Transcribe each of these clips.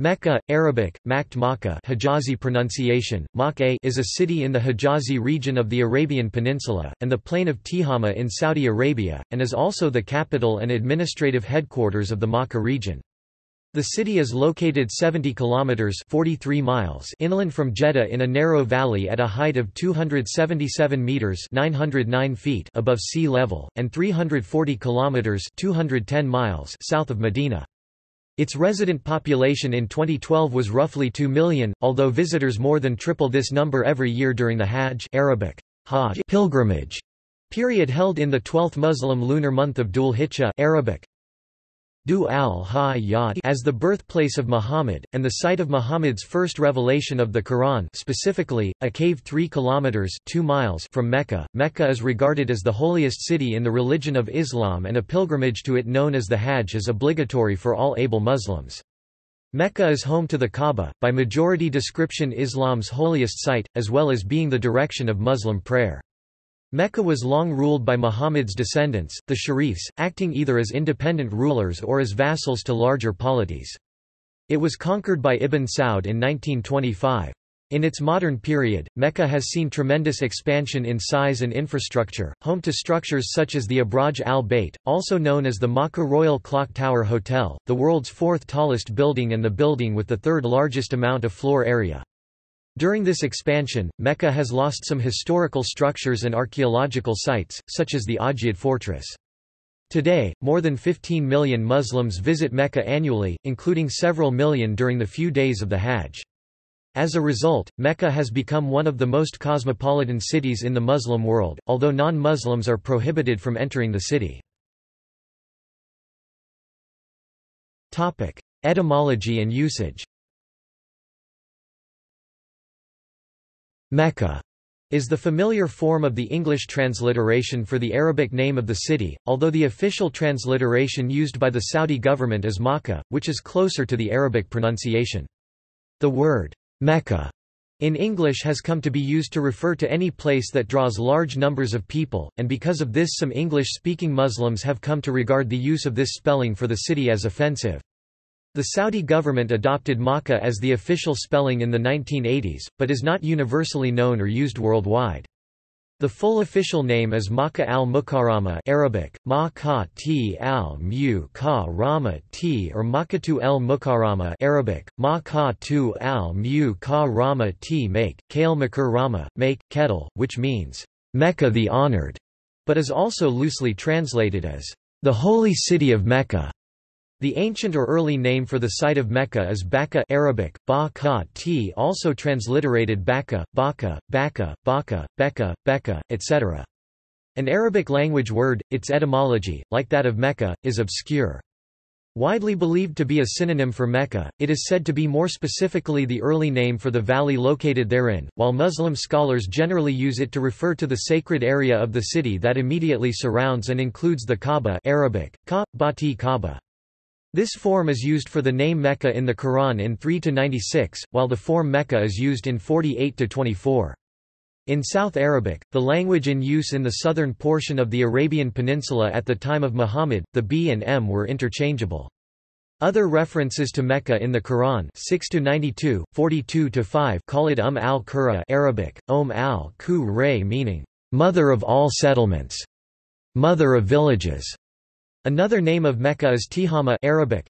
Mecca, Arabic, Makt Makkah Hijazi pronunciation, Mak is a city in the Hijazi region of the Arabian Peninsula, and the plain of Tihama in Saudi Arabia, and is also the capital and administrative headquarters of the Makkah region. The city is located 70 kilometers 43 miles inland from Jeddah in a narrow valley at a height of 277 meters 909 feet above sea level and 340 kilometers 210 miles south of Medina. Its resident population in 2012 was roughly 2 million, although visitors more than triple this number every year during the Hajj Arabic, Hajj pilgrimage period held in the 12th Muslim lunar month of Dhul Hijjah Arabic, Du al as the birthplace of Muhammad, and the site of Muhammad's first revelation of the Quran specifically, a cave 3 kilometers 2 miles from Mecca. Mecca is regarded as the holiest city in the religion of Islam and a pilgrimage to it known as the Hajj is obligatory for all able Muslims. Mecca is home to the Kaaba, by majority description Islam's holiest site, as well as being the direction of Muslim prayer. Mecca was long ruled by Muhammad's descendants, the Sharifs, acting either as independent rulers or as vassals to larger polities. It was conquered by Ibn Saud in 1925. In its modern period, Mecca has seen tremendous expansion in size and infrastructure, home to structures such as the Abraj al-Bayt, also known as the Makkah Royal Clock Tower Hotel, the world's fourth tallest building and the building with the third largest amount of floor area. During this expansion, Mecca has lost some historical structures and archaeological sites, such as the Ajiyad fortress. Today, more than 15 million Muslims visit Mecca annually, including several million during the few days of the Hajj. As a result, Mecca has become one of the most cosmopolitan cities in the Muslim world, although non-Muslims are prohibited from entering the city. Etymology and usage Mecca is the familiar form of the English transliteration for the Arabic name of the city, although the official transliteration used by the Saudi government is Makkah, which is closer to the Arabic pronunciation. The word Mecca in English has come to be used to refer to any place that draws large numbers of people, and because of this some English-speaking Muslims have come to regard the use of this spelling for the city as offensive. The Saudi government adopted Makkah as the official spelling in the 1980s, but is not universally known or used worldwide. The full official name is Makkah al-Mukarrama Arabic, Ma ka t al mu ka rama t or Makkatu el Mukarrama Arabic, Ma tu al mu ka rama t make, Kale make, kettle, which means, Mecca the honored, but is also loosely translated as, the holy city of Mecca. The ancient or early name for the site of Mecca is Baka Arabic, ba t also transliterated Baka, Baka, Baka, Baka, Becca, Becca, etc. An Arabic language word, its etymology, like that of Mecca, is obscure. Widely believed to be a synonym for Mecca, it is said to be more specifically the early name for the valley located therein, while Muslim scholars generally use it to refer to the sacred area of the city that immediately surrounds and includes the Kaaba Arabic, ka, bati Kaaba. This form is used for the name Mecca in the Quran in 3 to 96, while the form Mecca is used in 48 to 24. In South Arabic, the language in use in the southern portion of the Arabian Peninsula at the time of Muhammad, the B and M were interchangeable. Other references to Mecca in the Quran 6 to 92, 42 to 5 call it Umm al-Qura Arabic, Om al-Ku meaning mother of all settlements, mother of villages. Another name of Mecca is Tihama Arabic,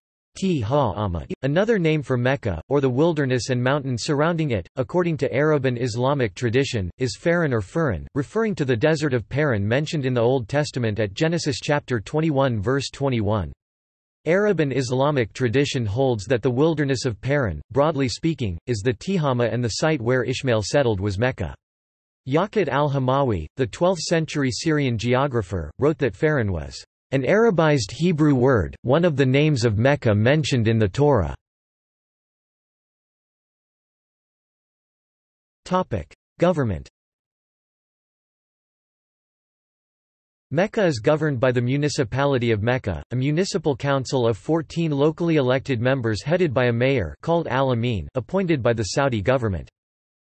Another name for Mecca, or the wilderness and mountains surrounding it, according to Arab and Islamic tradition, is Faran or Furan, referring to the desert of Paran mentioned in the Old Testament at Genesis chapter 21 verse 21. Arab and Islamic tradition holds that the wilderness of Paran, broadly speaking, is the Tihama and the site where Ishmael settled was Mecca. Yaqut al-Hamawi, the 12th-century Syrian geographer, wrote that Faran was an Arabized Hebrew word, one of the names of Mecca mentioned in the Torah. Government Mecca is governed by the Municipality of Mecca, a municipal council of 14 locally elected members headed by a mayor called appointed by the Saudi government.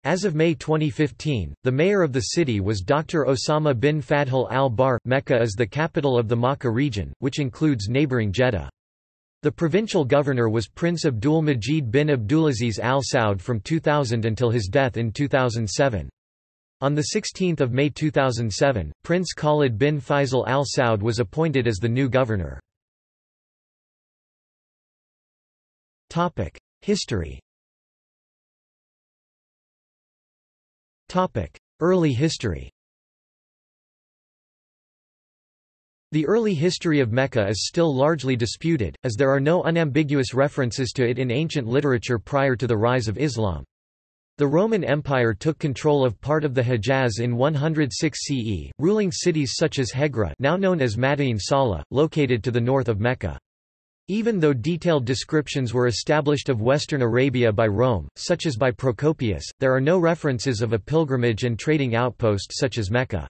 As of May 2015, the mayor of the city was Dr. Osama bin Fadhil al-Bar. Mecca is the capital of the Makkah region, which includes neighboring Jeddah. The provincial governor was Prince Abdul Majid bin Abdulaziz Al Saud from 2000 until his death in 2007. On 16 May 2007, Prince Khalid bin Faisal Al Saud was appointed as the new governor. History Early history The early history of Mecca is still largely disputed, as there are no unambiguous references to it in ancient literature prior to the rise of Islam. The Roman Empire took control of part of the Hejaz in 106 CE, ruling cities such as Hegra now known as Mada'in Salih, located to the north of Mecca. Even though detailed descriptions were established of western Arabia by Rome, such as by Procopius, there are no references of a pilgrimage and trading outpost such as Mecca.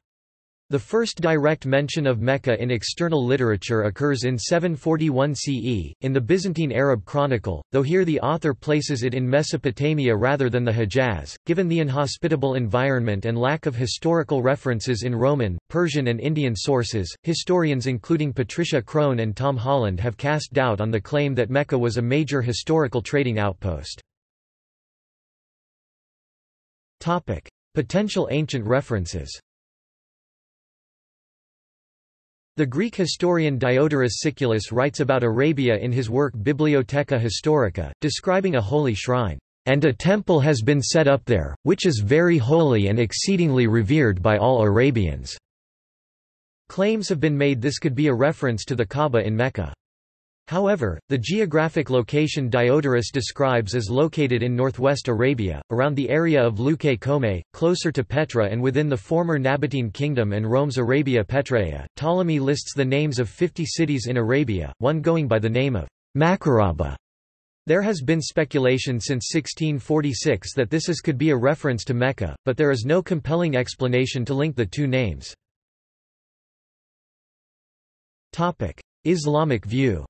The first direct mention of Mecca in external literature occurs in 741 CE, in the Byzantine Arab Chronicle, though here the author places it in Mesopotamia rather than the Hejaz. Given the inhospitable environment and lack of historical references in Roman, Persian, and Indian sources, historians including Patricia Crone and Tom Holland have cast doubt on the claim that Mecca was a major historical trading outpost. Potential ancient references The Greek historian Diodorus Siculus writes about Arabia in his work Bibliotheca Historica, describing a holy shrine, "...and a temple has been set up there, which is very holy and exceedingly revered by all Arabians." Claims have been made this could be a reference to the Kaaba in Mecca. However, the geographic location Diodorus describes is located in northwest Arabia, around the area of Leuke Kome, closer to Petra and within the former Nabatean kingdom and Rome's Arabia Petraea. Ptolemy lists the names of 50 cities in Arabia, one going by the name of Macoraba. There has been speculation since 1646 that this is could be a reference to Mecca, but there is no compelling explanation to link the two names. Islamic view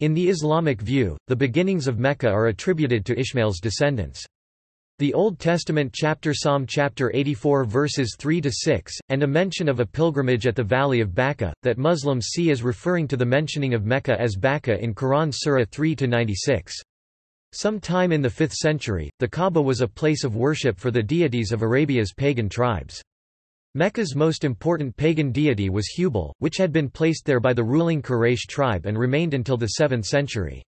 In the Islamic view, the beginnings of Mecca are attributed to Ishmael's descendants. The Old Testament chapter Psalm chapter 84 verses 3 to 6 and a mention of a pilgrimage at the valley of Baca that Muslims see as referring to the mentioning of Mecca as Baca in Quran Surah 3 to 96. Sometime in the 5th century, the Kaaba was a place of worship for the deities of Arabia's pagan tribes. Mecca's most important pagan deity was Hubal, which had been placed there by the ruling Quraysh tribe and remained until the 7th century.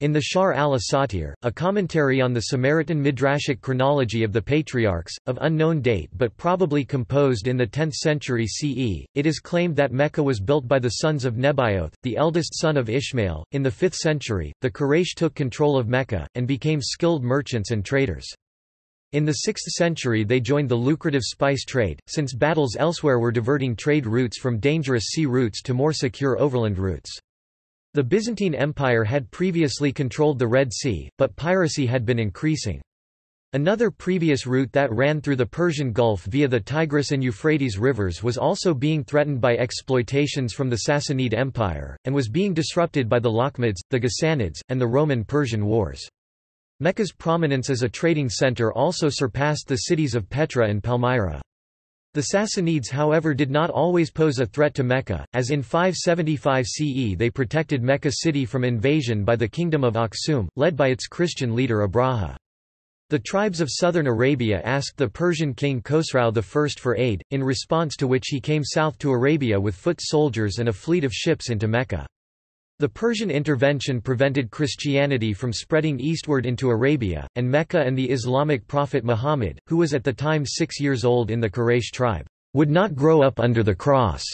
In the Shahr al-Asatir, a commentary on the Samaritan Midrashic chronology of the patriarchs, of unknown date but probably composed in the 10th century CE, it is claimed that Mecca was built by the sons of Nebaioth, the eldest son of Ishmael. In the 5th century, the Quraysh took control of Mecca, and became skilled merchants and traders. In the 6th century they joined the lucrative spice trade, since battles elsewhere were diverting trade routes from dangerous sea routes to more secure overland routes. The Byzantine Empire had previously controlled the Red Sea, but piracy had been increasing. Another previous route that ran through the Persian Gulf via the Tigris and Euphrates rivers was also being threatened by exploitations from the Sassanid Empire, and was being disrupted by the Lakhmids, the Ghassanids, and the Roman-Persian Wars. Mecca's prominence as a trading center also surpassed the cities of Petra and Palmyra. The Sassanids however did not always pose a threat to Mecca, as in 575 CE they protected Mecca city from invasion by the kingdom of Aksum, led by its Christian leader Abraha. The tribes of southern Arabia asked the Persian king Khosrau I for aid, in response to which he came south to Arabia with foot soldiers and a fleet of ships into Mecca. The Persian intervention prevented Christianity from spreading eastward into Arabia, and Mecca and the Islamic prophet Muhammad, who was at the time six years old in the Quraysh tribe, would not grow up under the cross.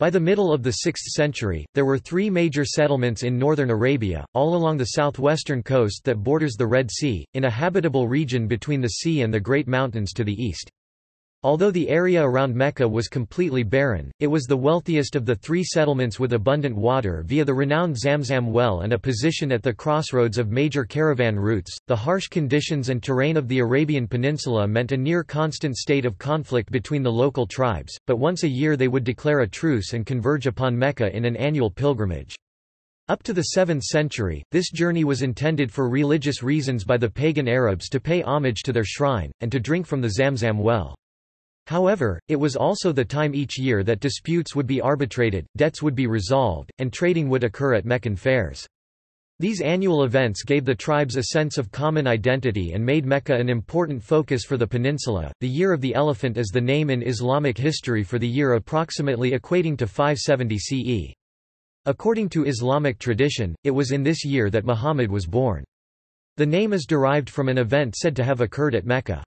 By the middle of the 6th century, there were three major settlements in northern Arabia, all along the southwestern coast that borders the Red Sea, in a habitable region between the sea and the Great Mountains to the east. Although the area around Mecca was completely barren, it was the wealthiest of the three settlements with abundant water via the renowned Zamzam well and a position at the crossroads of major caravan routes. The harsh conditions and terrain of the Arabian Peninsula meant a near constant state of conflict between the local tribes, but once a year they would declare a truce and converge upon Mecca in an annual pilgrimage. Up to the 7th century, this journey was intended for religious reasons by the pagan Arabs to pay homage to their shrine, and to drink from the Zamzam well. However, it was also the time each year that disputes would be arbitrated, debts would be resolved, and trading would occur at Meccan fairs. These annual events gave the tribes a sense of common identity and made Mecca an important focus for the peninsula. The Year of the Elephant is the name in Islamic history for the year approximately equating to 570 CE. According to Islamic tradition, it was in this year that Muhammad was born. The name is derived from an event said to have occurred at Mecca.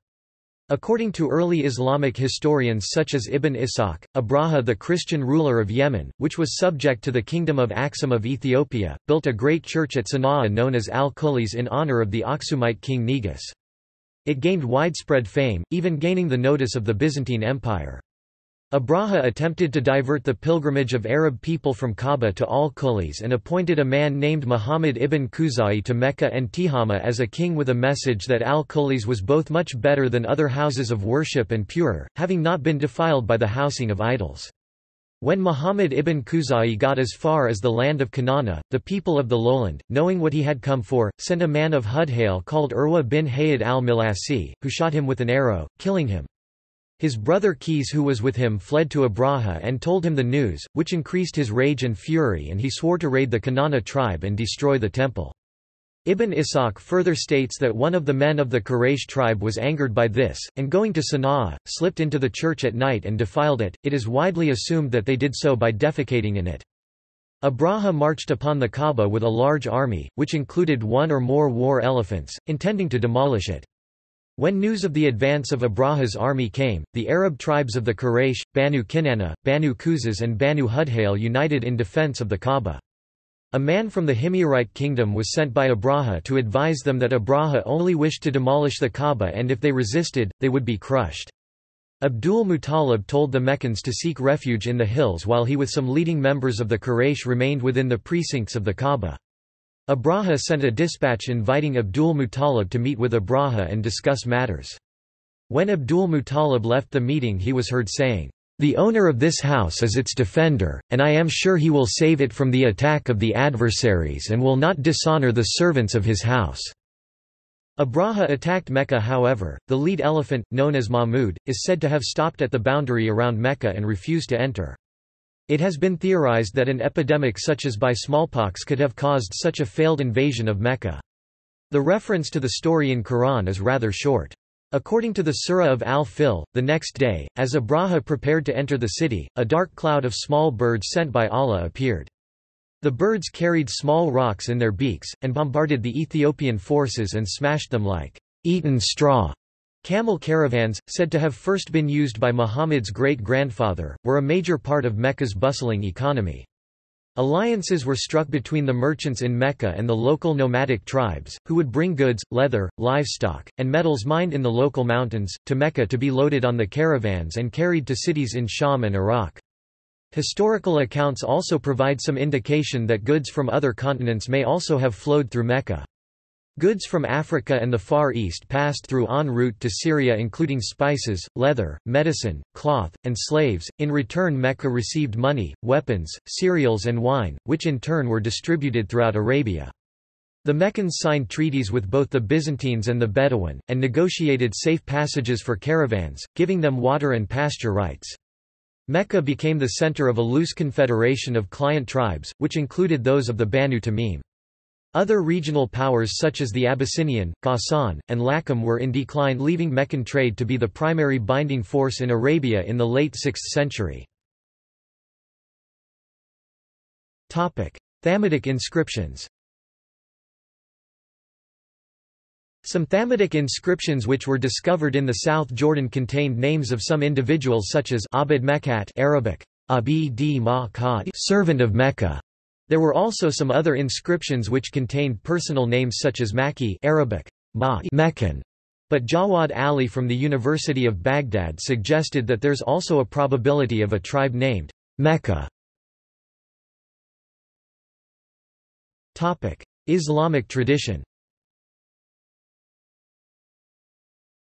According to early Islamic historians such as Ibn Ishaq, Abraha the Christian ruler of Yemen, which was subject to the kingdom of Aksum of Ethiopia, built a great church at Sana'a known as Al-Qulis in honor of the Aksumite king Negus. It gained widespread fame, even gaining the notice of the Byzantine Empire. Abraha attempted to divert the pilgrimage of Arab people from Kaaba to Al-Qulis and appointed a man named Muhammad ibn Khuzai to Mecca and Tihama as a king with a message that Al-Qulis was both much better than other houses of worship and purer, having not been defiled by the housing of idols. When Muhammad ibn Khuzai got as far as the land of Kanana, the people of the lowland, knowing what he had come for, sent a man of Hudhail called Urwa bin Hayed al-Milasi, who shot him with an arrow, killing him. His brother Qays who was with him fled to Abraha and told him the news, which increased his rage and fury and he swore to raid the Kanana tribe and destroy the temple. Ibn Ishaq further states that one of the men of the Quraysh tribe was angered by this, and going to Sana'a, slipped into the church at night and defiled it. It is widely assumed that they did so by defecating in it. Abraha marched upon the Kaaba with a large army, which included one or more war elephants, intending to demolish it. When news of the advance of Abraha's army came, the Arab tribes of the Quraysh, Banu Kinana, Banu Quzaz and Banu Hudhail united in defense of the Kaaba. A man from the Himyarite kingdom was sent by Abraha to advise them that Abraha only wished to demolish the Kaaba and if they resisted, they would be crushed. Abdul Muttalib told the Meccans to seek refuge in the hills while he with some leading members of the Quraysh remained within the precincts of the Kaaba. Abraha sent a dispatch inviting Abdul Muttalib to meet with Abraha and discuss matters. When Abdul Muttalib left the meeting he was heard saying, "'The owner of this house is its defender, and I am sure he will save it from the attack of the adversaries and will not dishonor the servants of his house.' Abraha attacked Mecca however, the lead elephant, known as Mahmud, is said to have stopped at the boundary around Mecca and refused to enter. It has been theorized that an epidemic such as by smallpox could have caused such a failed invasion of Mecca. The reference to the story in Quran is rather short. According to the Surah of Al-Fil, the next day, as Abraha prepared to enter the city, a dark cloud of small birds sent by Allah appeared. The birds carried small rocks in their beaks, and bombarded the Ethiopian forces and smashed them like eaten straw. Camel caravans, said to have first been used by Muhammad's great-grandfather, were a major part of Mecca's bustling economy. Alliances were struck between the merchants in Mecca and the local nomadic tribes, who would bring goods, leather, livestock, and metals mined in the local mountains, to Mecca to be loaded on the caravans and carried to cities in Sham and Iraq. Historical accounts also provide some indication that goods from other continents may also have flowed through Mecca. Goods from Africa and the Far East passed through en route to Syria including spices, leather, medicine, cloth, and slaves. In return Mecca received money, weapons, cereals and wine, which in turn were distributed throughout Arabia. The Meccans signed treaties with both the Byzantines and the Bedouin, and negotiated safe passages for caravans, giving them water and pasture rights. Mecca became the center of a loose confederation of client tribes, which included those of the Banu Tamim. Other regional powers such as the Abyssinian, Ghassan, and Lakhm were in decline leaving Meccan trade to be the primary binding force in Arabia in the late 6th century. Thamudic inscriptions Some Thamudic inscriptions which were discovered in the South Jordan contained names of some individuals such as Abd Mekkat Arabic, Abd servant of Mecca, there were also some other inscriptions which contained personal names such as Maki Arabic, Ma Meccan, but Jawad Ali from the University of Baghdad suggested that there's also a probability of a tribe named Mecca. Islamic tradition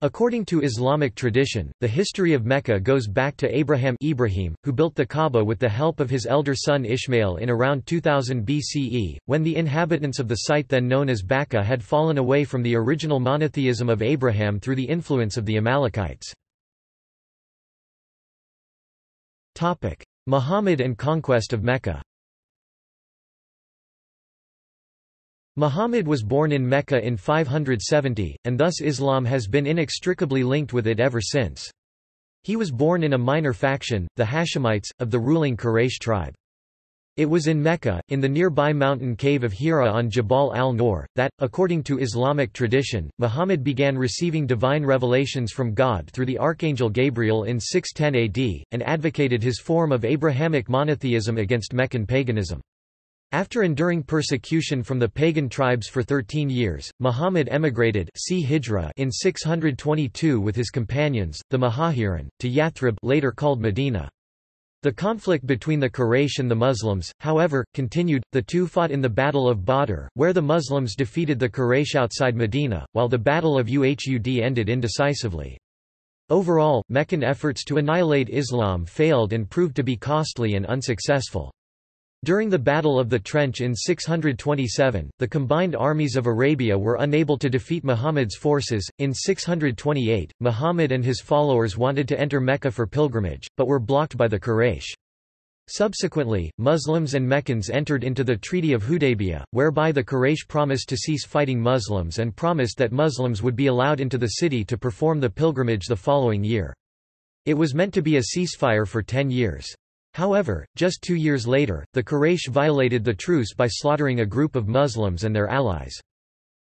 According to Islamic tradition, the history of Mecca goes back to Abraham Ibrahim, who built the Kaaba with the help of his elder son Ishmael in around 2000 BCE, when the inhabitants of the site then known as Bakka had fallen away from the original monotheism of Abraham through the influence of the Amalekites. Muhammad and conquest of Mecca Muhammad was born in Mecca in 570, and thus Islam has been inextricably linked with it ever since. He was born in a minor faction, the Hashemites, of the ruling Quraysh tribe. It was in Mecca, in the nearby mountain cave of Hira on Jabal al-Nur, that, according to Islamic tradition, Muhammad began receiving divine revelations from God through the archangel Gabriel in 610 AD, and advocated his form of Abrahamic monotheism against Meccan paganism. After enduring persecution from the pagan tribes for 13 years, Muhammad emigrated see Hijra in 622 with his companions, the Muhajirin, to Yathrib later called Medina. The conflict between the Quraysh and the Muslims, however, continued. The two fought in the Battle of Badr, where the Muslims defeated the Quraysh outside Medina, while the Battle of Uhud ended indecisively. Overall, Meccan efforts to annihilate Islam failed and proved to be costly and unsuccessful. During the Battle of the Trench in 627, the combined armies of Arabia were unable to defeat Muhammad's forces. In 628, Muhammad and his followers wanted to enter Mecca for pilgrimage, but were blocked by the Quraysh. Subsequently, Muslims and Meccans entered into the Treaty of Hudaybiyah, whereby the Quraysh promised to cease fighting Muslims and promised that Muslims would be allowed into the city to perform the pilgrimage the following year. It was meant to be a ceasefire for ten years. However, just two years later, the Quraysh violated the truce by slaughtering a group of Muslims and their allies.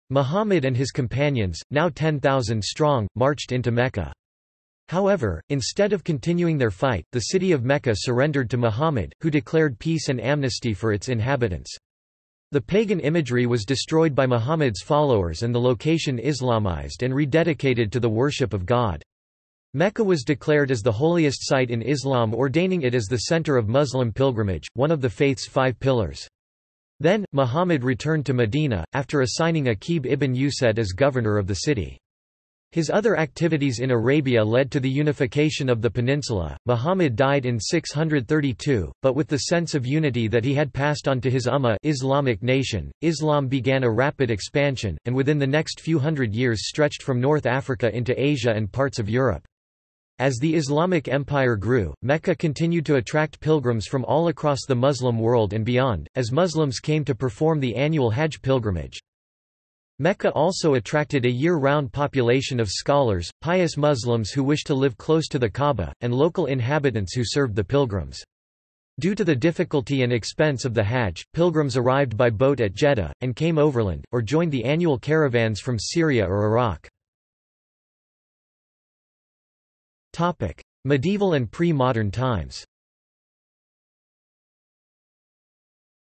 Muhammad and his companions, now 10,000 strong, marched into Mecca. However, instead of continuing their fight, the city of Mecca surrendered to Muhammad, who declared peace and amnesty for its inhabitants. The pagan imagery was destroyed by Muhammad's followers and the location Islamized and rededicated to the worship of God. Mecca was declared as the holiest site in Islam ordaining it as the center of Muslim pilgrimage, one of the faith's five pillars. Then, Muhammad returned to Medina, after assigning Aqib ibn Usaid as governor of the city. His other activities in Arabia led to the unification of the peninsula. Muhammad died in 632, but with the sense of unity that he had passed on to his Ummah Islamic nation, Islam began a rapid expansion, and within the next few hundred years stretched from North Africa into Asia and parts of Europe. As the Islamic Empire grew, Mecca continued to attract pilgrims from all across the Muslim world and beyond, as Muslims came to perform the annual Hajj pilgrimage. Mecca also attracted a year-round population of scholars, pious Muslims who wished to live close to the Kaaba, and local inhabitants who served the pilgrims. Due to the difficulty and expense of the Hajj, pilgrims arrived by boat at Jeddah, and came overland, or joined the annual caravans from Syria or Iraq. Topic: Medieval and pre-modern times.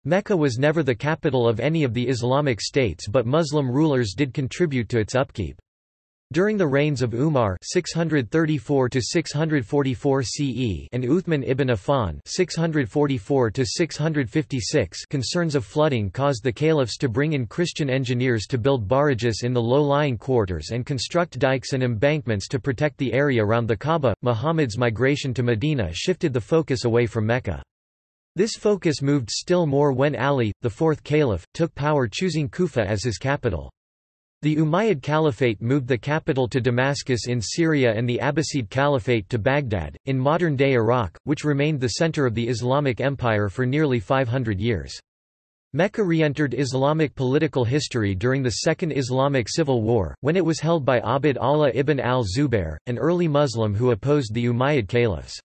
Mecca was never the capital of any of the Islamic states but Muslim rulers did contribute to its upkeep. During the reigns of Umar 634 644 CE and Uthman ibn Affan 644 656 concerns of flooding caused the caliphs to bring in Christian engineers to build barrages in the low-lying quarters and construct dikes and embankments to protect the area around the Kaaba. Muhammad's migration to Medina shifted the focus away from Mecca. This focus moved still more when Ali, the fourth caliph, took power choosing Kufa as his capital. The Umayyad Caliphate moved the capital to Damascus in Syria and the Abbasid Caliphate to Baghdad, in modern-day Iraq, which remained the center of the Islamic Empire for nearly 500 years. Mecca re-entered Islamic political history during the Second Islamic Civil War, when it was held by Abd Allah ibn al-Zubair, an early Muslim who opposed the Umayyad caliphs.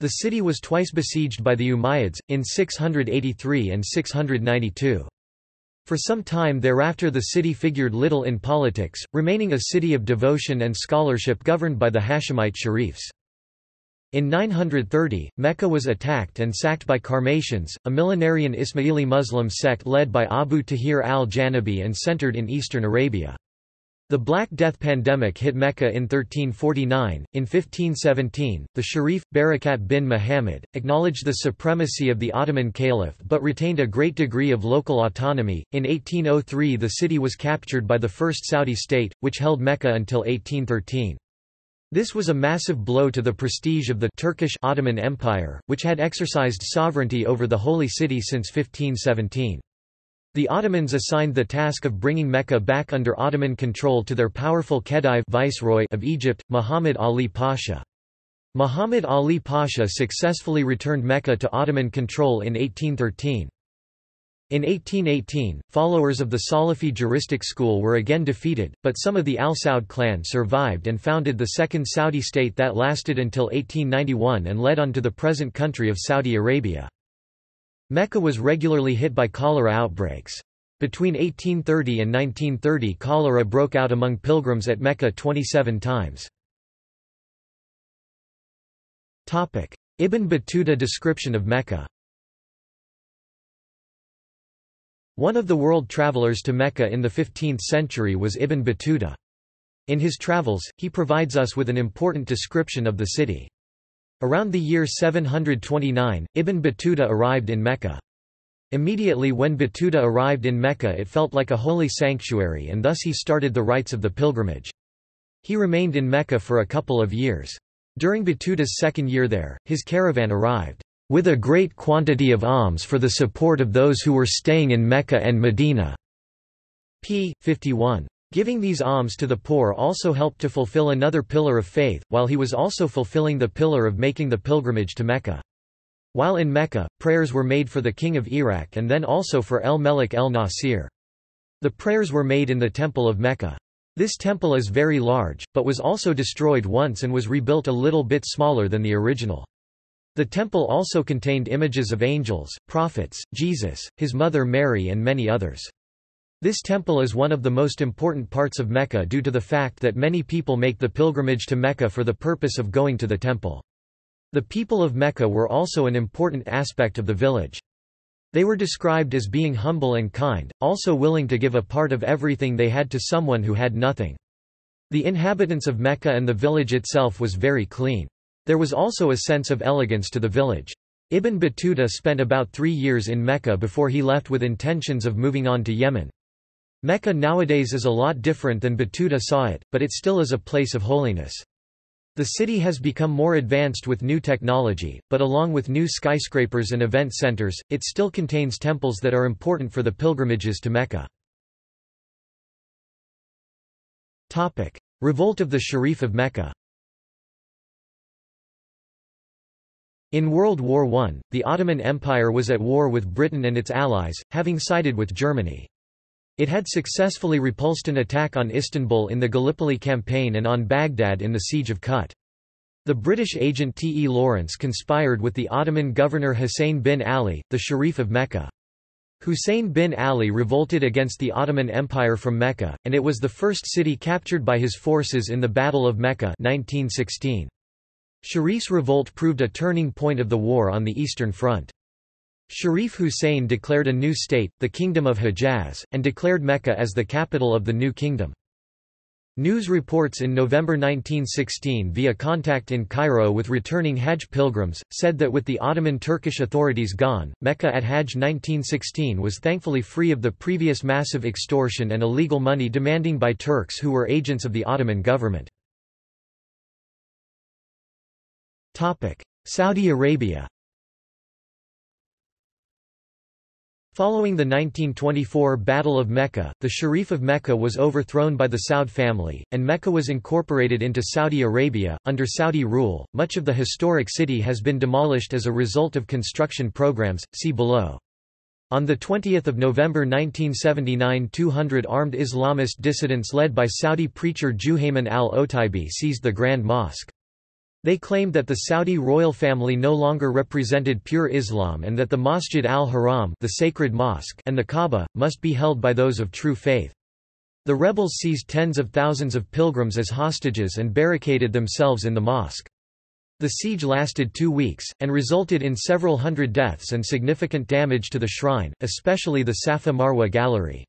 The city was twice besieged by the Umayyads, in 683 and 692. For some time thereafter the city figured little in politics, remaining a city of devotion and scholarship governed by the Hashemite Sharifs. In 930, Mecca was attacked and sacked by Qarmatians, a millenarian Ismaili Muslim sect led by Abu Tahir al-Janabi and centered in eastern Arabia. The Black Death pandemic hit Mecca in 1349. In 1517, the Sharif, Barakat bin Muhammad, acknowledged the supremacy of the Ottoman Caliph but retained a great degree of local autonomy. In 1803, the city was captured by the First Saudi state, which held Mecca until 1813. This was a massive blow to the prestige of the Turkish Ottoman Empire, which had exercised sovereignty over the Holy City since 1517. The Ottomans assigned the task of bringing Mecca back under Ottoman control to their powerful Khedive viceroy of Egypt, Muhammad Ali Pasha. Muhammad Ali Pasha successfully returned Mecca to Ottoman control in 1813. In 1818, followers of the Salafi juristic school were again defeated, but some of the Al Saud clan survived and founded the second Saudi state that lasted until 1891 and led on to the present country of Saudi Arabia. Mecca was regularly hit by cholera outbreaks. Between 1830 and 1930 cholera broke out among pilgrims at Mecca 27 times. Ibn Battuta description of Mecca One of the world travelers to Mecca in the 15th century was Ibn Battuta. In his travels, he provides us with an important description of the city. Around the year 729, Ibn Battuta arrived in Mecca. Immediately when Battuta arrived in Mecca it felt like a holy sanctuary and thus he started the rites of the pilgrimage. He remained in Mecca for a couple of years. During Battuta's second year there, his caravan arrived with a great quantity of alms for the support of those who were staying in Mecca and Medina. p. 51. Giving these alms to the poor also helped to fulfill another pillar of faith, while he was also fulfilling the pillar of making the pilgrimage to Mecca. While in Mecca, prayers were made for the king of Iraq and then also for El-Melik el-Nasir. The prayers were made in the Temple of Mecca. This temple is very large, but was also destroyed once and was rebuilt a little bit smaller than the original. The temple also contained images of angels, prophets, Jesus, his mother Mary and many others. This temple is one of the most important parts of Mecca due to the fact that many people make the pilgrimage to Mecca for the purpose of going to the temple. The people of Mecca were also an important aspect of the village. They were described as being humble and kind, also willing to give a part of everything they had to someone who had nothing. The inhabitants of Mecca and the village itself was very clean. There was also a sense of elegance to the village. Ibn Battuta spent about three years in Mecca before he left with intentions of moving on to Yemen. Mecca nowadays is a lot different than Battuta saw it, but it still is a place of holiness. The city has become more advanced with new technology, but along with new skyscrapers and event centers, it still contains temples that are important for the pilgrimages to Mecca. Revolt of the Sharif of Mecca In World War I, the Ottoman Empire was at war with Britain and its allies, having sided with Germany. It had successfully repulsed an attack on Istanbul in the Gallipoli campaign and on Baghdad in the Siege of Kut. The British agent T. E. Lawrence conspired with the Ottoman governor Hussein bin Ali, the Sharif of Mecca. Hussein bin Ali revolted against the Ottoman Empire from Mecca, and it was the first city captured by his forces in the Battle of Mecca 1916. Sharif's revolt proved a turning point of the war on the Eastern Front. Sharif Hussein declared a new state, the Kingdom of Hejaz, and declared Mecca as the capital of the new kingdom. News reports in November 1916 via contact in Cairo with returning Hajj pilgrims, said that with the Ottoman Turkish authorities gone, Mecca at Hajj 1916 was thankfully free of the previous massive extortion and illegal money demanding by Turks who were agents of the Ottoman government. Saudi Arabia Following the 1924 Battle of Mecca, the Sharif of Mecca was overthrown by the Saud family, and Mecca was incorporated into Saudi Arabia. Under Saudi rule, much of the historic city has been demolished as a result of construction programs, see below. On 20 November 1979 200 armed Islamist dissidents led by Saudi preacher Juhayman al-Otaibi seized the Grand Mosque. They claimed that the Saudi royal family no longer represented pure Islam and that the Masjid al-Haram the sacred mosque and the Kaaba, must be held by those of true faith. The rebels seized tens of thousands of pilgrims as hostages and barricaded themselves in the mosque. The siege lasted two weeks, and resulted in several hundred deaths and significant damage to the shrine, especially the Safa Marwa gallery.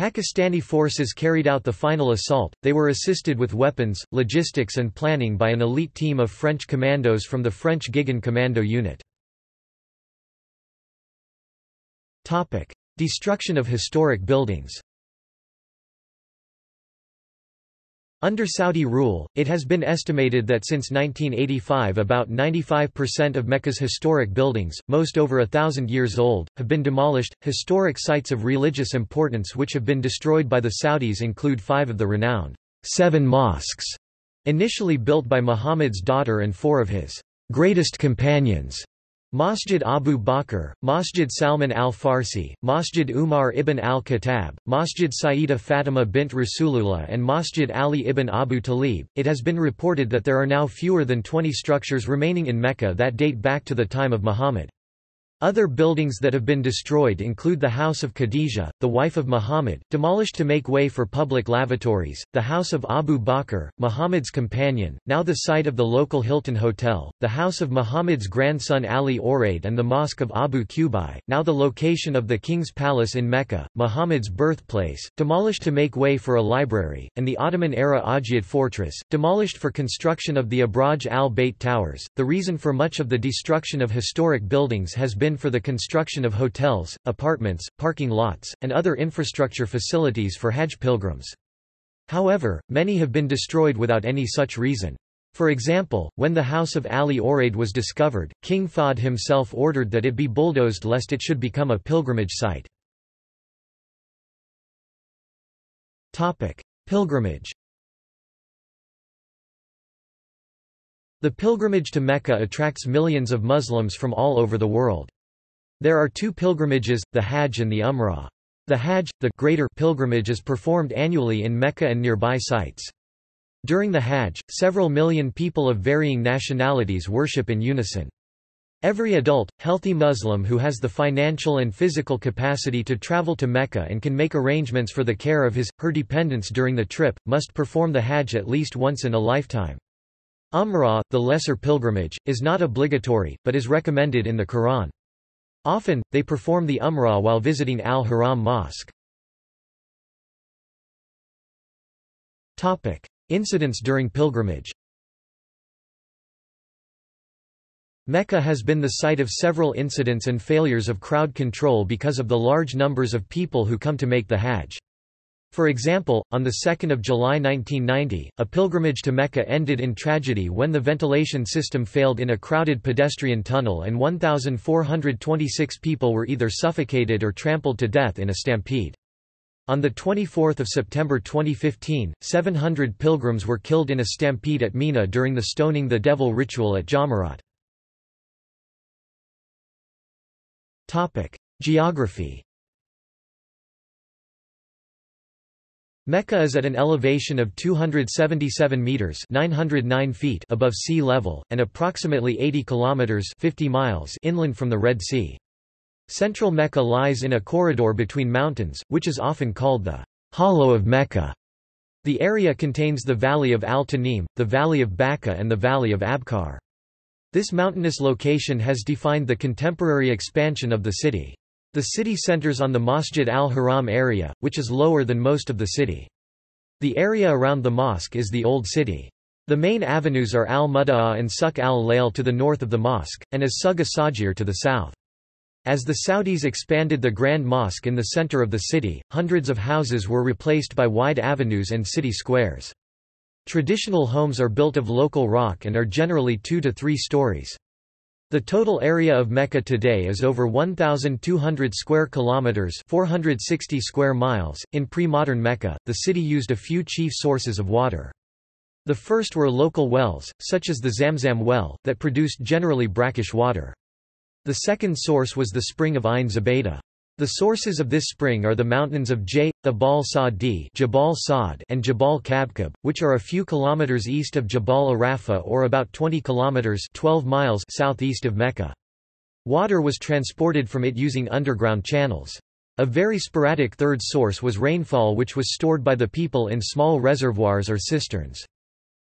Pakistani forces carried out the final assault, they were assisted with weapons, logistics and planning by an elite team of French commandos from the French GIGN Commando Unit. Destruction of historic buildings Under Saudi rule, it has been estimated that since 1985 about 95% of Mecca's historic buildings, most over a thousand years old, have been demolished. Historic sites of religious importance which have been destroyed by the Saudis include five of the renowned seven mosques Initially built by Muhammad's daughter and four of his greatest companions, Masjid Abu Bakr, Masjid Salman al-Farsi, Masjid Umar ibn al-Khattab, Masjid Sayyida Fatima bint Rasulullah and Masjid Ali ibn Abu Talib. It has been reported that there are now fewer than 20 structures remaining in Mecca that date back to the time of Muhammad. Other buildings that have been destroyed include the House of Khadijah, the wife of Muhammad, demolished to make way for public lavatories, the House of Abu Bakr, Muhammad's companion, now the site of the local Hilton Hotel, the house of Muhammad's grandson Ali Oraid and the Mosque of Abu Qubai, now the location of the King's Palace in Mecca, Muhammad's birthplace, demolished to make way for a library, and the Ottoman-era Ajyad fortress, demolished for construction of the Abraj al-Bayt towers. The reason for much of the destruction of historic buildings has been for the construction of hotels, apartments, parking lots, and other infrastructure facilities for Hajj pilgrims. However, many have been destroyed without any such reason. For example, when the house of Ali Oraid was discovered, King Fahd himself ordered that it be bulldozed lest it should become a pilgrimage site. Pilgrimage The pilgrimage to Mecca attracts millions of Muslims from all over the world. There are two pilgrimages, the Hajj and the Umrah. The Hajj, the greater pilgrimage is performed annually in Mecca and nearby sites. During the Hajj, several million people of varying nationalities worship in unison. Every adult, healthy Muslim who has the financial and physical capacity to travel to Mecca and can make arrangements for the care of his, her dependents during the trip, must perform the Hajj at least once in a lifetime. Umrah, the lesser pilgrimage, is not obligatory, but is recommended in the Quran. Often, they perform the Umrah while visiting Al-Haram Mosque. Incidents during pilgrimage Mecca has been the site of several incidents and failures of crowd control because of the large numbers of people who come to make the Hajj. For example, on 2 July 1990, a pilgrimage to Mecca ended in tragedy when the ventilation system failed in a crowded pedestrian tunnel and 1,426 people were either suffocated or trampled to death in a stampede. On 24 September 2015, 700 pilgrims were killed in a stampede at Mina during the Stoning the Devil ritual at Jamarat. Geography Mecca is at an elevation of 277 meters (909 feet) above sea level and approximately 80 kilometers (50 miles) inland from the Red Sea. Central Mecca lies in a corridor between mountains, which is often called the Hollow of Mecca. The area contains the Valley of Al-Tanim, the Valley of Baqa and the Valley of Abkar. This mountainous location has defined the contemporary expansion of the city. The city centers on the Masjid al-Haram area, which is lower than most of the city. The area around the mosque is the Old City. The main avenues are al-Muda'ah and Suq al-Layl to the north of the mosque, and as Suq Asajir to the south. As the Saudis expanded the Grand Mosque in the center of the city, hundreds of houses were replaced by wide avenues and city squares. Traditional homes are built of local rock and are generally two to three stories. The total area of Mecca today is over 1200 square kilometers, 460 square miles. In pre-modern Mecca, the city used a few chief sources of water. The first were local wells, such as the Zamzam well, that produced generally brackish water. The second source was the spring of Ain Zubaydah. The sources of this spring are the mountains of Jay, Jabal Sa'di Jabal Sa'd and Jabal Kabkab, which are a few kilometers east of Jabal Arafa or about 20 kilometers 12 miles southeast of Mecca. Water was transported from it using underground channels. A very sporadic third source was rainfall which was stored by the people in small reservoirs or cisterns.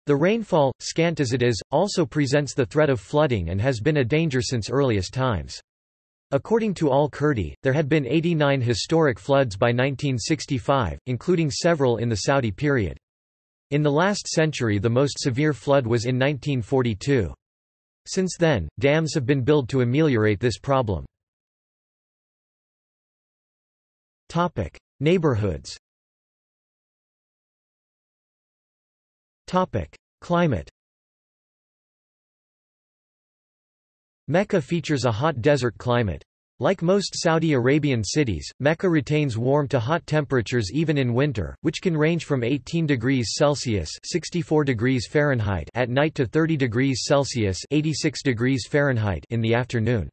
The rainfall, scant as it is, also presents the threat of flooding and has been a danger since earliest times. According to Al-Kurdi, there had been 89 historic floods by 1965, including several in the Saudi period. In the last century the most severe flood was in 1942. Since then, dams have been built to ameliorate this problem. Topic: Neighborhoods Topic: Climate Mecca features a hot desert climate. Like most Saudi Arabian cities, Mecca retains warm to hot temperatures even in winter, which can range from 18 degrees Celsius (64 degrees Fahrenheit) at night to 30 degrees Celsius (86 degrees Fahrenheit) in the afternoon.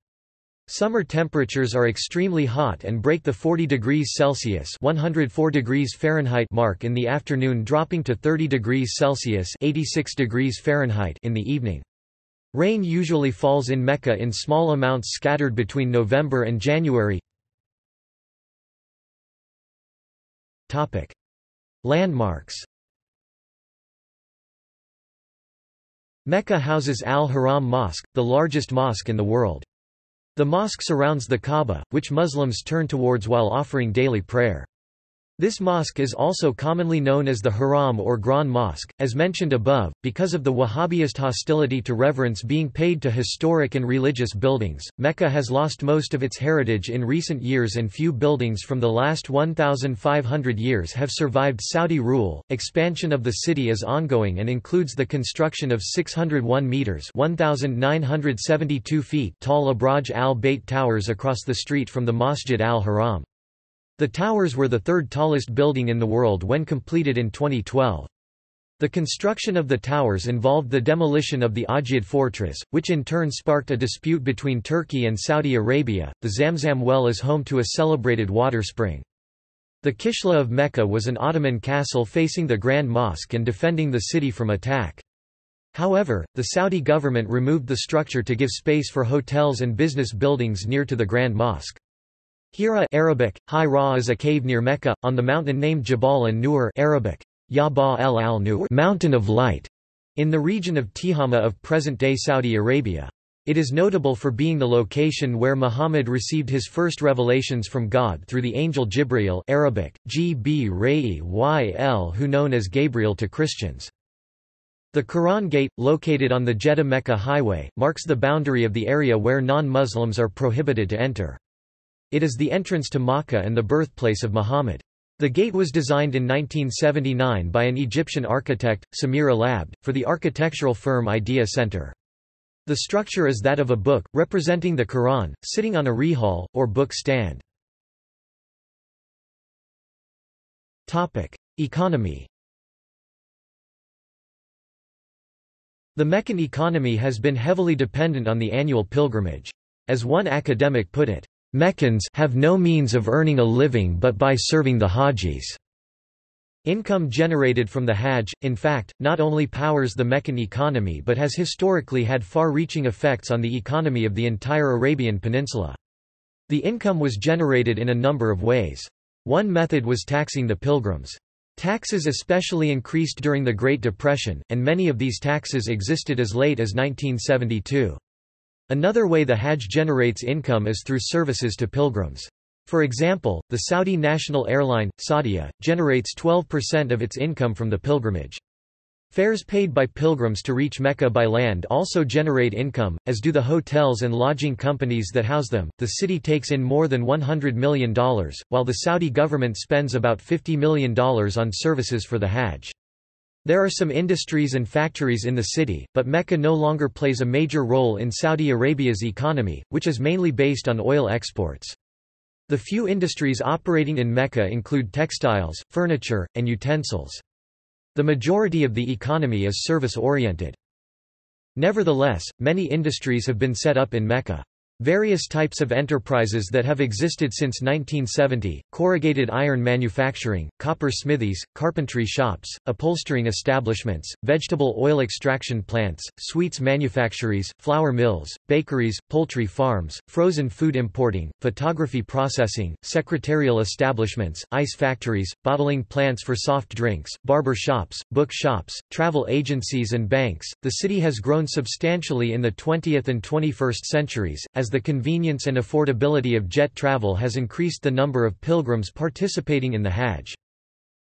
Summer temperatures are extremely hot and break the 40 degrees Celsius (104 degrees Fahrenheit) mark in the afternoon, dropping to 30 degrees Celsius (86 degrees Fahrenheit) in the evening. Rain usually falls in Mecca in small amounts scattered between November and January. Landmarks Mecca houses Al-Haram Mosque, the largest mosque in the world. The mosque surrounds the Kaaba, which Muslims turn towards while offering daily prayer. This mosque is also commonly known as the Haram or Grand Mosque, as mentioned above, because of the Wahhabist hostility to reverence being paid to historic and religious buildings. Mecca has lost most of its heritage in recent years, and few buildings from the last 1,500 years have survived Saudi rule. Expansion of the city is ongoing and includes the construction of 601 meters (1,972 feet) tall Abraj al Bayt towers across the street from the Masjid al Haram. The towers were the third tallest building in the world when completed in 2012. The construction of the towers involved the demolition of the Ajyad fortress, which in turn sparked a dispute between Turkey and Saudi Arabia. The Zamzam well is home to a celebrated water spring. The Kishla of Mecca was an Ottoman castle facing the Grand Mosque and defending the city from attack. However, the Saudi government removed the structure to give space for hotels and business buildings near to the Grand Mosque. Hira Arabic, Hira is a cave near Mecca, on the mountain named Jabal an-Nur Arabic, Yaba al nur Mountain of Light, in the region of Tihama of present-day Saudi Arabia. It is notable for being the location where Muhammad received his first revelations from God through the angel Jibreel Arabic, G. B. Yl who known as Gabriel to Christians. The Quran Gate, located on the Jeddah-Mecca highway, marks the boundary of the area where non-Muslims are prohibited to enter. It is the entrance to Makkah and the birthplace of Muhammad. The gate was designed in 1979 by an Egyptian architect, Samir Alabd, for the architectural firm Idea Center. The structure is that of a book, representing the Quran, sitting on a rihal, or book stand. Economy The Meccan economy has been heavily dependent on the annual pilgrimage. As one academic put it, Meccans have no means of earning a living but by serving the Hajis. Income generated from the Hajj, in fact, not only powers the Meccan economy but has historically had far-reaching effects on the economy of the entire Arabian Peninsula. The income was generated in a number of ways. One method was taxing the pilgrims. Taxes especially increased during the Great Depression, and many of these taxes existed as late as 1972. Another way the Hajj generates income is through services to pilgrims. For example, the Saudi national airline, Saudia, generates 12% of its income from the pilgrimage. Fares paid by pilgrims to reach Mecca by land also generate income, as do the hotels and lodging companies that house them. The city takes in more than $100 million, while the Saudi government spends about $50 million on services for the Hajj. There are some industries and factories in the city, but Mecca no longer plays a major role in Saudi Arabia's economy, which is mainly based on oil exports. The few industries operating in Mecca include textiles, furniture, and utensils. The majority of the economy is service-oriented. Nevertheless, many industries have been set up in Mecca. Various types of enterprises that have existed since 1970, corrugated iron manufacturing, copper smithies, carpentry shops, upholstering establishments, vegetable oil extraction plants, sweets manufactories, flour mills, bakeries, poultry farms, frozen food importing, photography processing, secretarial establishments, ice factories, bottling plants for soft drinks, barber shops, book shops, travel agencies and banks. The city has grown substantially in the 20th and 21st centuries, as the convenience and affordability of jet travel has increased the number of pilgrims participating in the Hajj.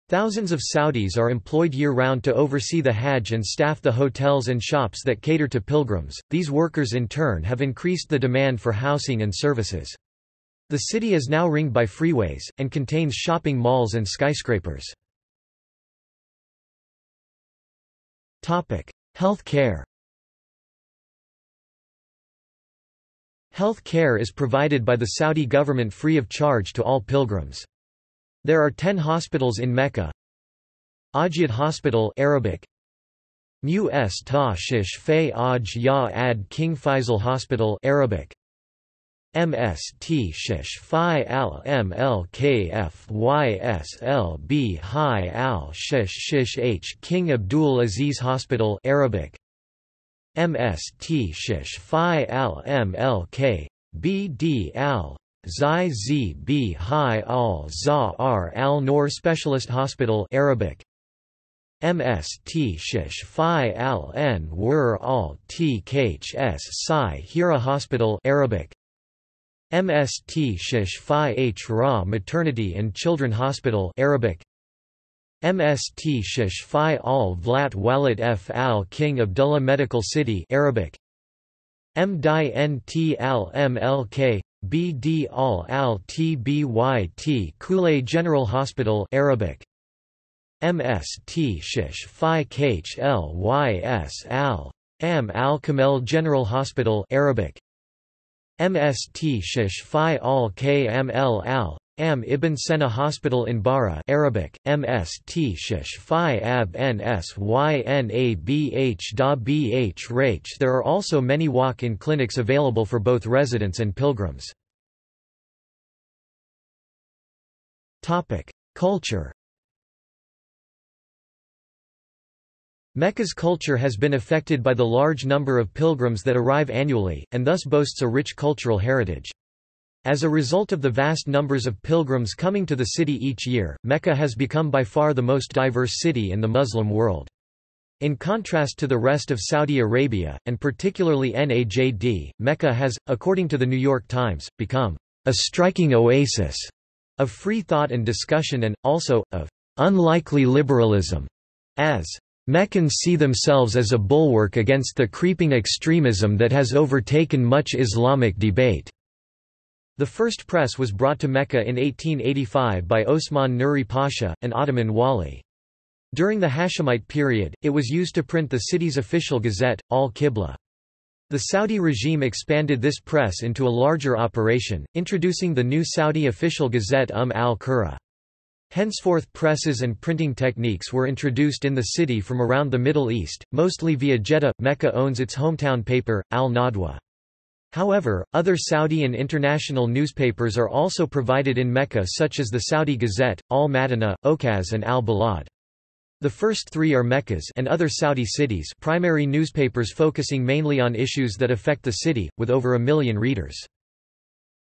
Thousands of Saudis are employed year-round to oversee the Hajj and staff the hotels and shops that cater to pilgrims. These workers in turn have increased the demand for housing and services. The city is now ringed by freeways, and contains shopping malls and skyscrapers. Health care Health care is provided by the Saudi government free of charge to all pilgrims. There are 10 hospitals in Mecca. Ajyad Hospital Arabic. Mu s ta shish aj ya ad King Faisal Hospital Arabic. MST shish phi al MLKF YSLB hi al shish shish H King Abdul Aziz Hospital Arabic. MST shish phi al MLK BD al Xi Z B Hi al Za R al Noor Specialist Hospital Arabic. MST Shish Phi Al N Wur Al T S Psi Hira Hospital Arabic. MST Shish Phi H Ra Maternity and Children Hospital Arabic. MST Shish Phi Al Vlat Walid F Al King Abdullah Medical City Arabic. M Nt Al MLK BD Al Al TBYT Kule General Hospital Arabic. MST Shish Phi Kh Lys Al. M. Al Kamel General Hospital Arabic. MST Shish Phi Al KML Al Am Ibn Sena Hospital in Bara Arabic, MST Shish Phi Ab NSYNABH Da BH Rach There are also many walk-in clinics available for both residents and pilgrims. Culture Mecca's culture has been affected by the large number of pilgrims that arrive annually, and thus boasts a rich cultural heritage. As a result of the vast numbers of pilgrims coming to the city each year, Mecca has become by far the most diverse city in the Muslim world. In contrast to the rest of Saudi Arabia, and particularly Najd, Mecca has, according to the New York Times, become a striking oasis of free thought and discussion and, also, of unlikely liberalism, as Meccans see themselves as a bulwark against the creeping extremism that has overtaken much Islamic debate. The first press was brought to Mecca in 1885 by Osman Nuri Pasha, an Ottoman wali. During the Hashemite period, it was used to print the city's official gazette, Al-Qibla. The Saudi regime expanded this press into a larger operation, introducing the new Saudi official gazette Umm al-Qura. Henceforth presses and printing techniques were introduced in the city from around the Middle East, mostly via Jeddah. Mecca owns its hometown paper, Al-Nadwa. However, other Saudi and international newspapers are also provided in Mecca such as the Saudi Gazette, Al-Madinah, Okaz and Al-Balad. The first three are Mecca's and other Saudi cities primary newspapers focusing mainly on issues that affect the city, with over a million readers.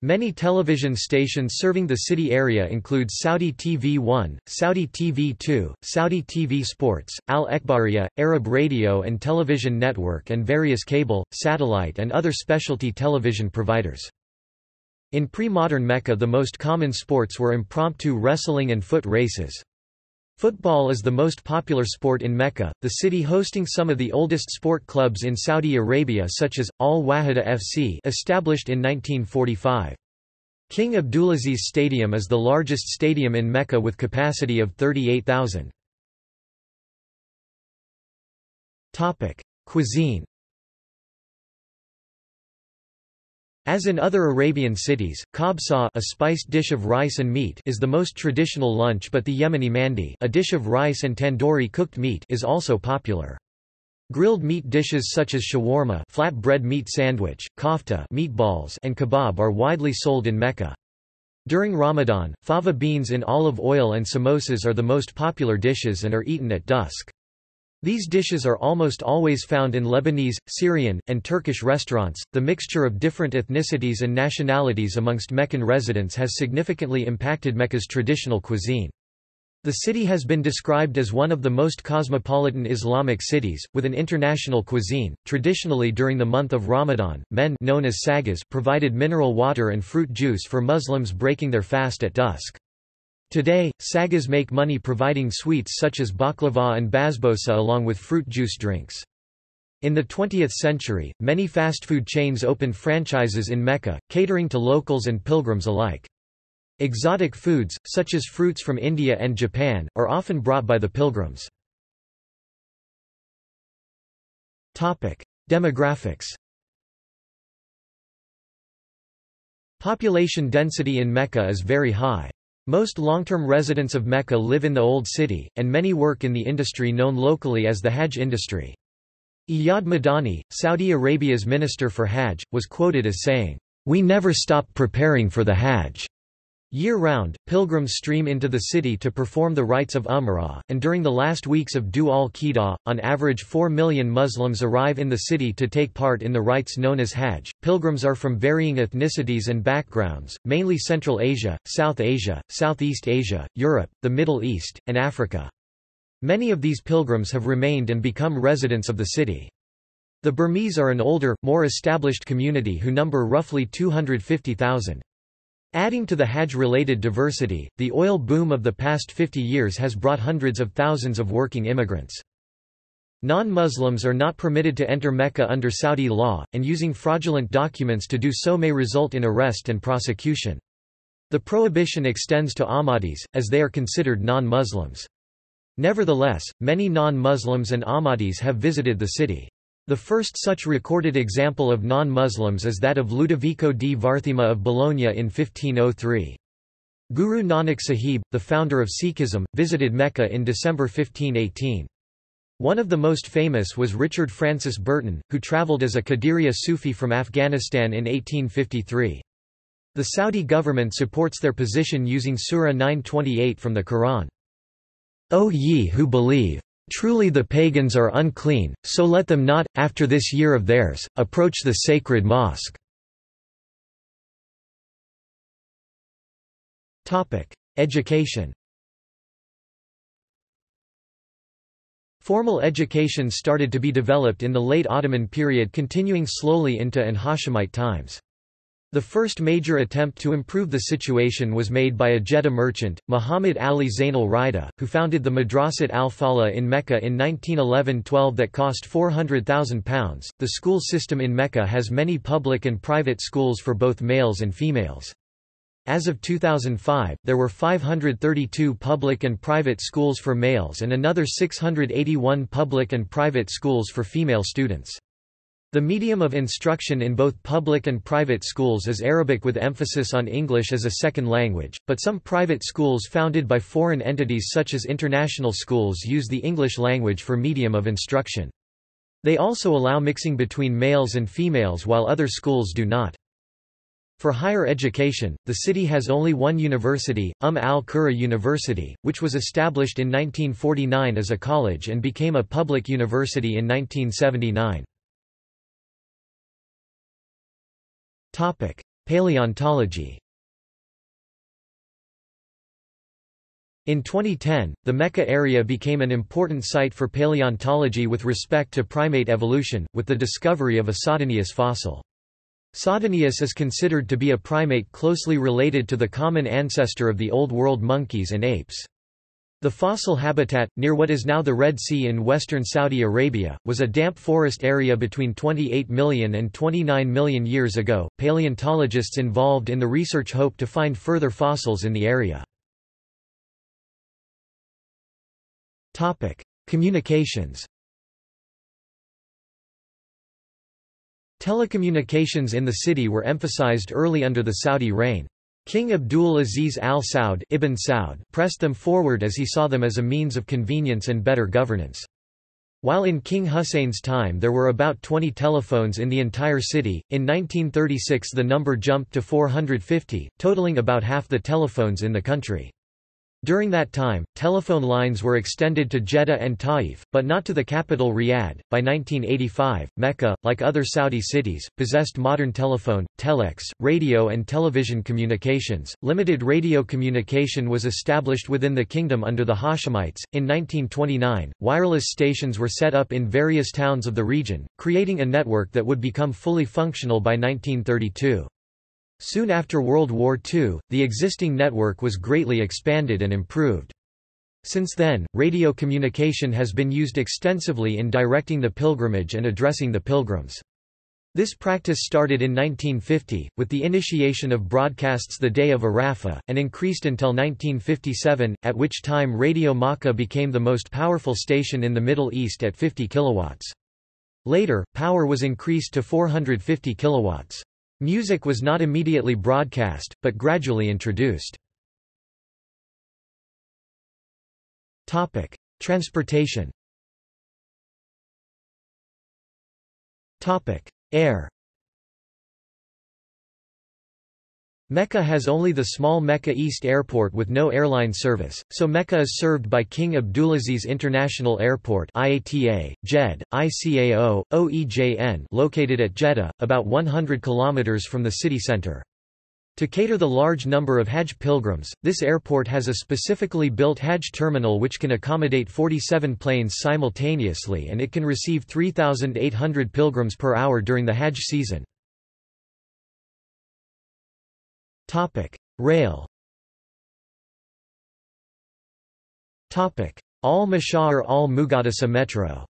Many television stations serving the city area include Saudi TV 1, Saudi TV 2, Saudi TV Sports, Al Ekhbariya, Arab Radio and Television Network and various cable, satellite and other specialty television providers. In pre-modern Mecca the most common sports were impromptu wrestling and foot races. Football is the most popular sport in Mecca, the city hosting some of the oldest sport clubs in Saudi Arabia such as, Al-Wahida FC established in 1945. King Abdulaziz Stadium is the largest stadium in Mecca with capacity of 38,000. Cuisine As in other Arabian cities, kabsa a spiced dish of rice and meat is the most traditional lunch but the Yemeni mandi a dish of rice and tandoori cooked meat is also popular. Grilled meat dishes such as shawarma flatbread meat sandwich, kofta meatballs and kebab are widely sold in Mecca. During Ramadan, fava beans in olive oil and samosas are the most popular dishes and are eaten at dusk. These dishes are almost always found in Lebanese, Syrian, and Turkish restaurants. The mixture of different ethnicities and nationalities amongst Meccan residents has significantly impacted Mecca's traditional cuisine. The city has been described as one of the most cosmopolitan Islamic cities, with an international cuisine. Traditionally during the month of Ramadan, men known as sagas provided mineral water and fruit juice for Muslims breaking their fast at dusk. Today, sagas make money providing sweets such as baklava and basbousa along with fruit juice drinks. In the 20th century, many fast food chains opened franchises in Mecca, catering to locals and pilgrims alike. Exotic foods, such as fruits from India and Japan, are often brought by the pilgrims. Demographics Population density in Mecca is very high. Most long-term residents of Mecca live in the Old City, and many work in the industry known locally as the Hajj industry. Iyad Madani, Saudi Arabia's minister for Hajj, was quoted as saying, "...we never stop preparing for the Hajj." Year-round, pilgrims stream into the city to perform the rites of Umrah, and during the last weeks of Dhu al-Qidah, on average 4 million Muslims arrive in the city to take part in the rites known as Hajj. Pilgrims are from varying ethnicities and backgrounds, mainly Central Asia, South Asia, Southeast Asia, Europe, the Middle East, and Africa. Many of these pilgrims have remained and become residents of the city. The Burmese are an older, more established community who number roughly 250,000. Adding to the Hajj-related diversity, the oil boom of the past 50 years has brought hundreds of thousands of working immigrants. Non-Muslims are not permitted to enter Mecca under Saudi law, and using fraudulent documents to do so may result in arrest and prosecution. The prohibition extends to Ahmadis, as they are considered non-Muslims. Nevertheless, many non-Muslims and Ahmadis have visited the city. The first such recorded example of non-Muslims is that of Ludovico di Varthema of Bologna in 1503. Guru Nanak Sahib, the founder of Sikhism, visited Mecca in December 1518. One of the most famous was Richard Francis Burton, who travelled as a Qadiriya Sufi from Afghanistan in 1853. The Saudi government supports their position using Surah 928 from the Quran. O ye who believe! Truly the pagans are unclean, so let them not, after this year of theirs, approach the sacred mosque. Education Formal education started to be developed in the late Ottoman period continuing slowly into and Hashemite times. The first major attempt to improve the situation was made by a Jeddah merchant, Muhammad Ali Zainal Rida, who founded the Madrasat al-Falah in Mecca in 1911-12 that cost £400,000. The school system in Mecca has many public and private schools for both males and females. As of 2005, there were 532 public and private schools for males and another 681 public and private schools for female students. The medium of instruction in both public and private schools is Arabic with emphasis on English as a second language, but some private schools founded by foreign entities such as international schools use the English language for medium of instruction. They also allow mixing between males and females while other schools do not. For higher education, the city has only one university, Umm al-Qura University, which was established in 1949 as a college and became a public university in 1979. Topic: Paleontology. In 2010, the Mecca area became an important site for paleontology with respect to primate evolution, with the discovery of a Saadanius fossil. Saadanius is considered to be a primate closely related to the common ancestor of the Old World monkeys and apes. The fossil habitat, near what is now the Red Sea in western Saudi Arabia, was a damp forest area between 28 million and 29 million years ago. Paleontologists involved in the research hope to find further fossils in the area. Topic: Communications. Telecommunications in the city were emphasized early under the Saudi reign. King Abdul Aziz al Saud, Ibn Saud pressed them forward as he saw them as a means of convenience and better governance. While in King Hussein's time there were about 20 telephones in the entire city, in 1936 the number jumped to 450, totaling about half the telephones in the country. During that time, telephone lines were extended to Jeddah and Taif, but not to the capital Riyadh. By 1985, Mecca, like other Saudi cities, possessed modern telephone, telex, radio, and television communications. Limited radio communication was established within the kingdom under the Hashemites. In 1929, wireless stations were set up in various towns of the region, creating a network that would become fully functional by 1932. Soon after World War II, the existing network was greatly expanded and improved. Since then, radio communication has been used extensively in directing the pilgrimage and addressing the pilgrims. This practice started in 1950, with the initiation of broadcasts the day of Arafah, and increased until 1957, at which time Radio Makkah became the most powerful station in the Middle East at 50 kilowatts. Later, power was increased to 450 kilowatts. Music was not immediately broadcast, but gradually introduced. Transportation. Air Mecca has only the small Mecca East Airport with no airline service, so Mecca is served by King Abdulaziz International Airport IATA, JED, ICAO, OEJN located at Jeddah, about 100 kilometers from the city center. To cater the large number of Hajj pilgrims, this airport has a specifically built Hajj terminal which can accommodate 47 planes simultaneously and it can receive 3,800 pilgrims per hour during the Hajj season. Rail Al-Mash'ar al-Muqaddasa Metro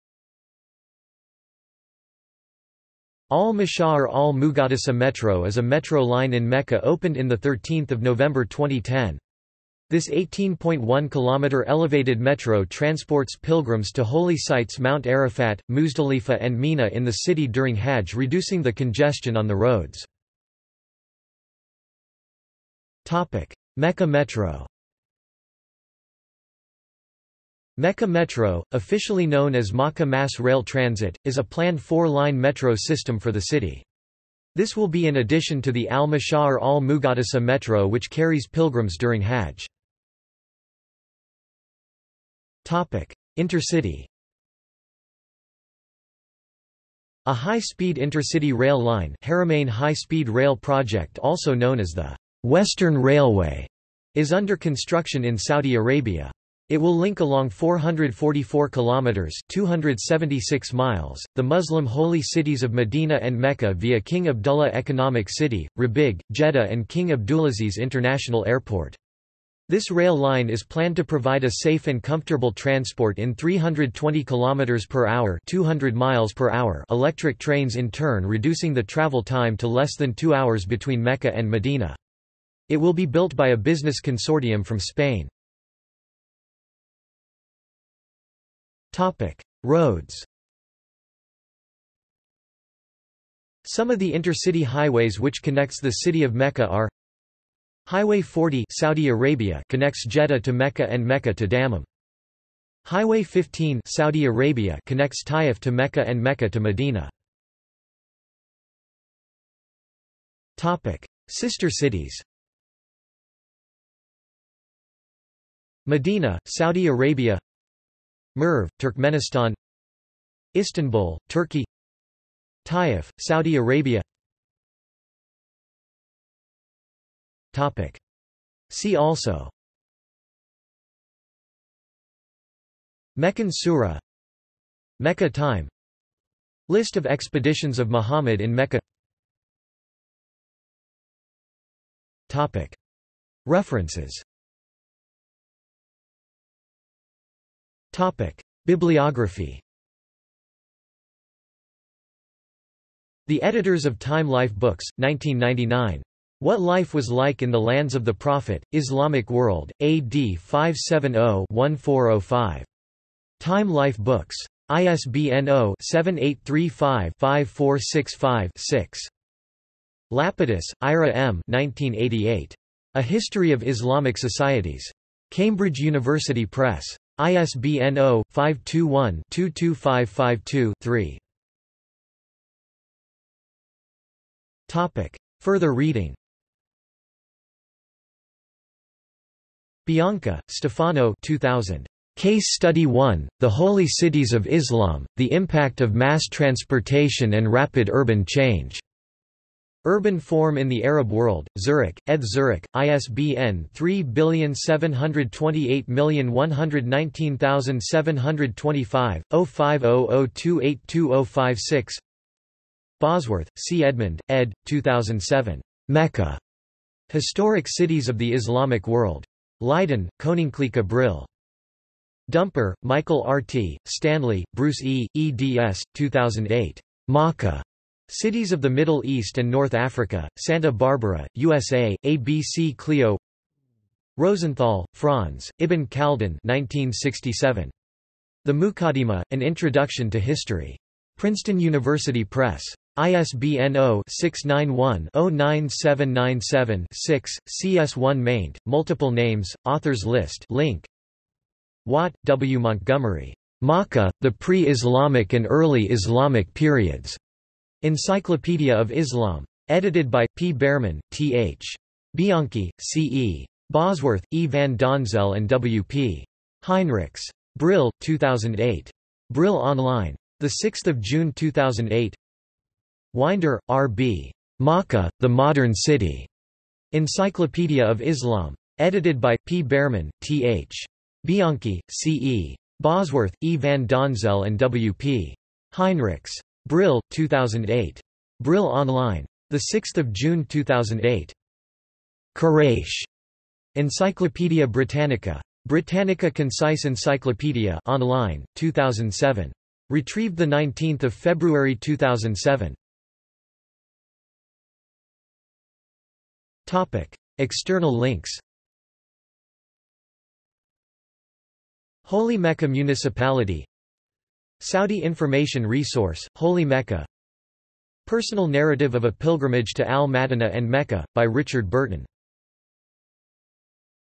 Al-Mash'ar al-Muqaddasa Metro is a metro line in Mecca opened in 13 November 2010. This 18.1 km elevated metro transports pilgrims to holy sites Mount Arafat, Muzdalifa and Mina in the city during Hajj reducing the congestion on the roads. Mecca Metro Mecca Metro, officially known as Makkah Mass Rail Transit, is a planned four-line metro system for the city. This will be in addition to the Al-Mash'ar al-Muqaddasa Metro which carries pilgrims during Hajj. Intercity A high-speed intercity rail line Haramain High-Speed Rail Project also known as the Western Railway is under construction in Saudi Arabia. It will link along 444 kilometers (276 miles) the Muslim holy cities of Medina and Mecca via King Abdullah Economic City, Rabigh, Jeddah and King Abdulaziz International Airport. This rail line is planned to provide a safe and comfortable transport in 320 km per hour, 200 miles per hour electric trains in turn reducing the travel time to less than 2 hours between Mecca and Medina. It will be built by a business consortium from Spain. Topic: Roads Some of the intercity highways which connects the city of Mecca are Highway 40 Saudi Arabia connects Jeddah to Mecca and Mecca to Dammam. Highway 15 Saudi Arabia connects Taif to Mecca and Mecca to Medina. Topic: Sister cities. Medina, Saudi Arabia. Merv, Turkmenistan. Istanbul, Turkey. Taif, Saudi Arabia. Topic. See also. Meccan Surah. Mecca time. List of expeditions of Muhammad in Mecca. Topic. References Bibliography The Editors of Time Life Books, 1999. What Life Was Like in the Lands of the Prophet, Islamic World, AD 570-1405. Time Life Books. ISBN 0-7835-5465-6. Lapidus, Ira M. 1988. A History of Islamic Societies. Cambridge University Press. ISBN 0-521-22552-3. Further reading Bianca, Stefano 2000. Case Study 1, The Holy Cities of Islam, The Impact of Mass Transportation and Rapid Urban Change. Urban Form in the Arab World, Zurich, ed. Zurich, ISBN 3725 0500282056 Bosworth, C. Edmund, ed. 2007. Mecca. Historic Cities of the Islamic World. Leiden, Koninklijke Brill. Dumper, Michael R. T., Stanley, Bruce E., eds. 2008. Makkah. Cities of the Middle East and North Africa, Santa Barbara, USA, ABC Clio Rosenthal, Franz, Ibn Khaldun 1967. The Muqaddimah, An Introduction to History. Princeton University Press. ISBN 0-691-09797-6, CS1 maint, multiple names, authors list link. Watt, W. Montgomery. Makkah, the Pre-Islamic and Early Islamic Periods. Encyclopedia of Islam. Edited by, P. Bearman, T. H. Bianchi, C. E. Bosworth, E. van Donzel and W. P. Heinrichs. Brill, 2008. Brill Online. 6 June 2008 Winder, R. B. Makkah, The Modern City. Encyclopedia of Islam. Edited by, P. Bearman, T. H. Bianchi, C. E. Bosworth, E. van Donzel and W. P. Heinrichs. Brill, 2008. Brill Online. 6 June 2008. Quraysh. Encyclopædia Britannica. Britannica Concise Encyclopedia online, 2007. Retrieved 19 February 2007. External links Holy Mecca Municipality Saudi Information Resource, Holy Mecca. Personal Narrative of a Pilgrimage to Al-Madinah and Mecca, by Richard Burton